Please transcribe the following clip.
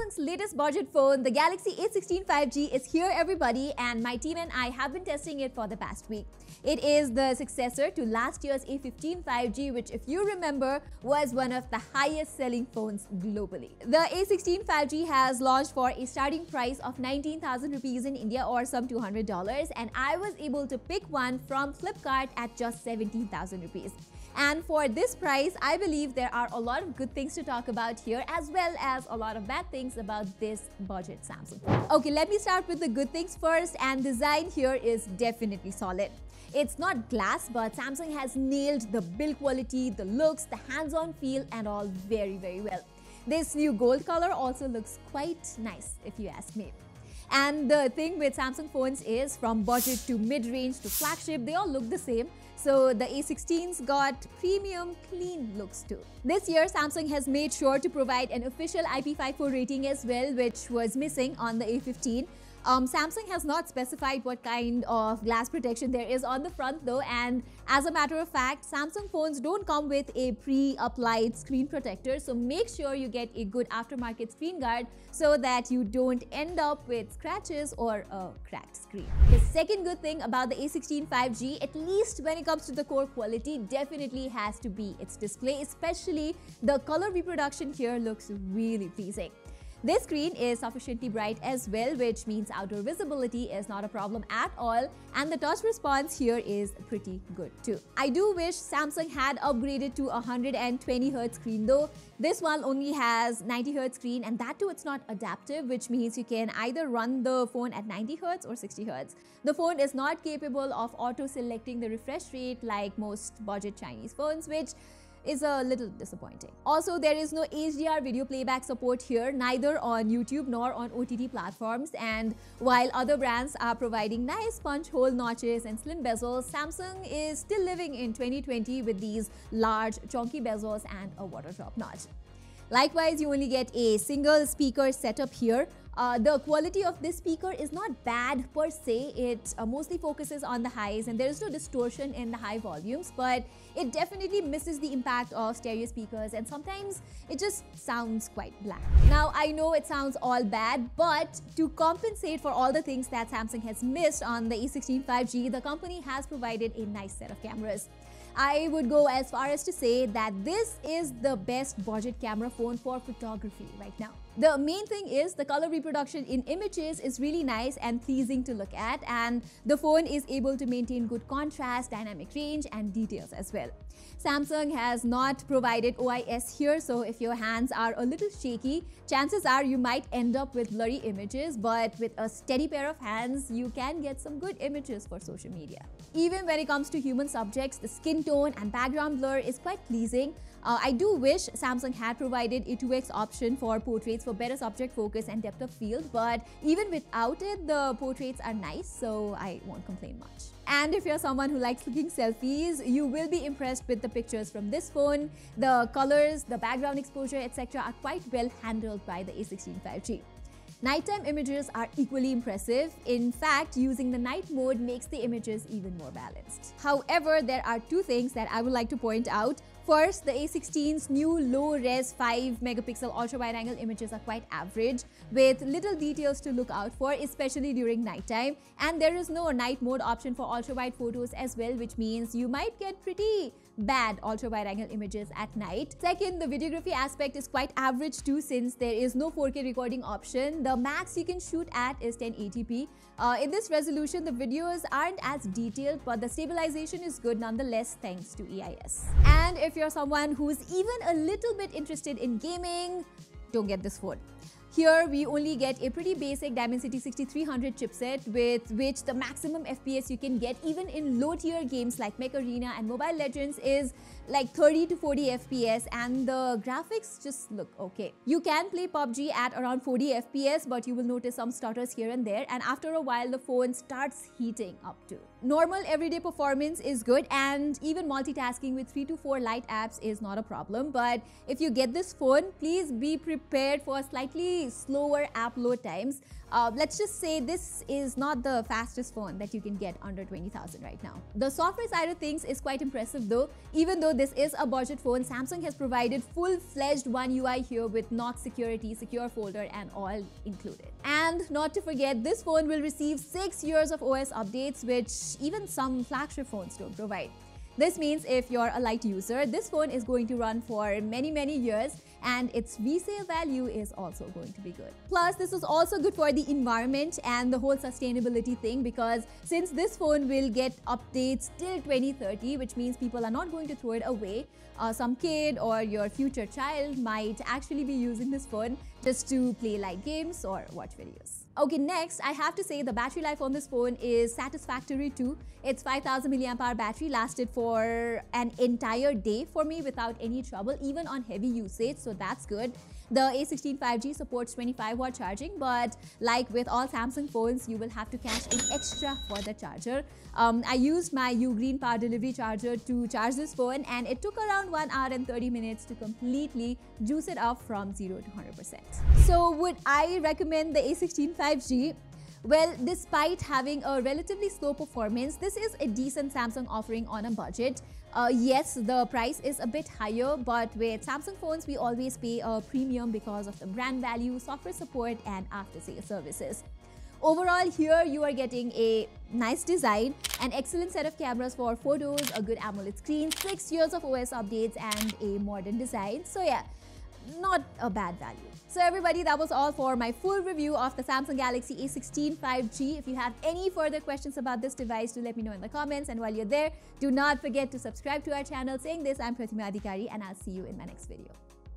Samsung's latest budget phone, the Galaxy A16 5G is here everybody and my team and I have been testing it for the past week. It is the successor to last year's A15 5G which if you remember was one of the highest selling phones globally. The A16 5G has launched for a starting price of 19,000 rupees in India or some $200 and I was able to pick one from Flipkart at just 17,000 rupees. And for this price, I believe there are a lot of good things to talk about here as well as a lot of bad things about this budget Samsung. Okay, let me start with the good things first and design here is definitely solid. It's not glass, but Samsung has nailed the build quality, the looks, the hands-on feel and all very, very well. This new gold color also looks quite nice if you ask me. And the thing with Samsung phones is from budget to mid-range to flagship, they all look the same. So the A16's got premium clean looks too. This year, Samsung has made sure to provide an official IP54 rating as well, which was missing on the A15. Um, Samsung has not specified what kind of glass protection there is on the front though and as a matter of fact, Samsung phones don't come with a pre-applied screen protector so make sure you get a good aftermarket screen guard so that you don't end up with scratches or a cracked screen. The second good thing about the A16 5G, at least when it comes to the core quality, definitely has to be its display, especially the color reproduction here looks really pleasing. This screen is sufficiently bright as well, which means outdoor visibility is not a problem at all. And the touch response here is pretty good too. I do wish Samsung had upgraded to a 120Hz screen though. This one only has 90Hz screen and that too it's not adaptive, which means you can either run the phone at 90Hz or 60Hz. The phone is not capable of auto-selecting the refresh rate like most budget Chinese phones, which is a little disappointing. Also, there is no HDR video playback support here, neither on YouTube nor on OTT platforms. And while other brands are providing nice punch hole notches and slim bezels, Samsung is still living in 2020 with these large chunky bezels and a water drop notch. Likewise, you only get a single speaker setup here. Uh, the quality of this speaker is not bad per se. It uh, mostly focuses on the highs and there is no distortion in the high volumes, but it definitely misses the impact of stereo speakers and sometimes it just sounds quite bland. Now, I know it sounds all bad, but to compensate for all the things that Samsung has missed on the A16 5G, the company has provided a nice set of cameras. I would go as far as to say that this is the best budget camera phone for photography right now. The main thing is the color reproduction in images is really nice and pleasing to look at and the phone is able to maintain good contrast, dynamic range and details as well. Samsung has not provided OIS here so if your hands are a little shaky, chances are you might end up with blurry images but with a steady pair of hands you can get some good images for social media. Even when it comes to human subjects, the skin tone and background blur is quite pleasing. Uh, I do wish Samsung had provided a 2x option for portraits for better subject focus and depth of field, but even without it, the portraits are nice, so I won't complain much. And if you're someone who likes looking selfies, you will be impressed with the pictures from this phone. The colors, the background exposure, etc. are quite well handled by the A16 5G. Nighttime images are equally impressive. In fact, using the night mode makes the images even more balanced. However, there are two things that I would like to point out. First, the A16's new low-res 5 megapixel ultra-wide-angle images are quite average with little details to look out for, especially during nighttime. And there is no night mode option for ultra-wide photos as well, which means you might get pretty bad ultra-wide angle images at night. Second, the videography aspect is quite average too since there is no 4K recording option. The max you can shoot at is 1080p. Uh, in this resolution, the videos aren't as detailed, but the stabilization is good nonetheless thanks to EIS. And if you're someone who's even a little bit interested in gaming, don't get this phone. Here we only get a pretty basic Dimensity 6300 chipset with which the maximum FPS you can get even in low tier games like Mech Arena and Mobile Legends is like 30 to 40 FPS and the graphics just look okay. You can play PUBG at around 40 FPS but you will notice some stutters here and there and after a while the phone starts heating up too. Normal everyday performance is good and even multitasking with 3 to 4 light apps is not a problem but if you get this phone please be prepared for slightly slower app load times uh, let's just say this is not the fastest phone that you can get under 20,000 right now. The software side of things is quite impressive though. Even though this is a budget phone, Samsung has provided full-fledged One UI here with Knox security, secure folder and all included. And not to forget, this phone will receive 6 years of OS updates even some flagship phones don't provide. This means if you're a light user, this phone is going to run for many, many years and its resale value is also going to be good. Plus, this is also good for the environment and the whole sustainability thing because since this phone will get updates till 2030, which means people are not going to throw it away, uh, some kid or your future child might actually be using this phone just to play light games or watch videos. Okay, next, I have to say the battery life on this phone is satisfactory too. Its 5000 mAh battery lasted for an entire day for me without any trouble, even on heavy usage, so that's good. The A16 5G supports 25 watt charging, but like with all Samsung phones, you will have to cash in extra for the charger. Um, I used my Ugreen power delivery charger to charge this phone and it took around 1 hour and 30 minutes to completely juice it up from 0 to 100%. So would I recommend the A16 5G? Well, despite having a relatively slow performance, this is a decent Samsung offering on a budget. Uh, yes, the price is a bit higher, but with Samsung phones, we always pay a premium because of the brand value, software support, and after-sales services. Overall, here you are getting a nice design, an excellent set of cameras for photos, a good AMOLED screen, 6 years of OS updates, and a modern design. So yeah, not a bad value. So everybody, that was all for my full review of the Samsung Galaxy A16 5G. If you have any further questions about this device, do let me know in the comments. And while you're there, do not forget to subscribe to our channel. Saying this, I'm Pratima Adhikari and I'll see you in my next video.